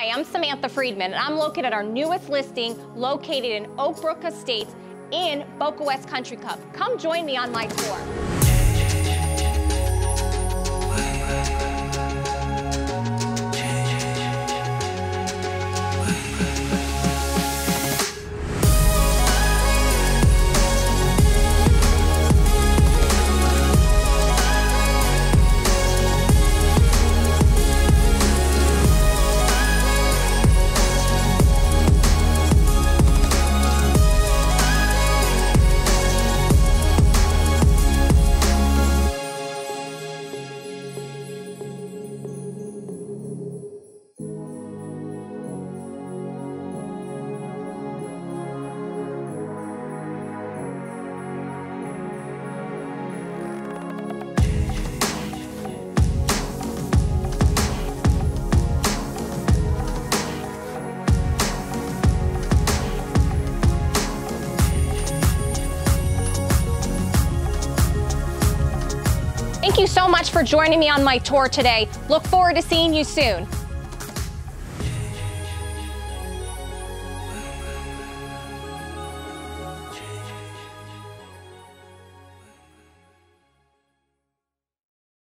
Hi, I'm Samantha Friedman, and I'm located at our newest listing located in Oakbrook Estates in Boca West Country Club. Come join me on my tour. Thank you so much for joining me on my tour today. Look forward to seeing you soon.